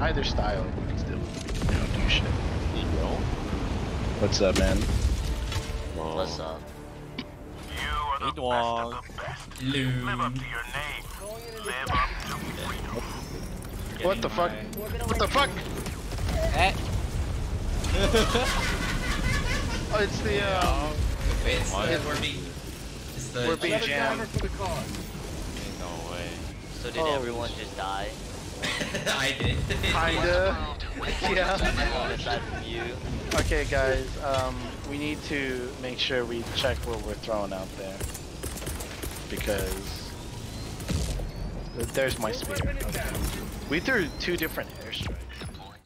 either style, we can still you know, do shit. Yo. What's up, man? What's up? Hey, Dwong. Loon. What the fuck? What the fuck? Eh. Oh, it's the um. Wait, it's, What? uh, we're being. It's the. We're being jammed. Ain't no way. So did Oh. everyone just die? I did. Kinda. yeah. Aside from you. Okay, guys. Um, we need to make sure we check what we're throwing out there because there's my spear. Okay. We threw two different airstrikes.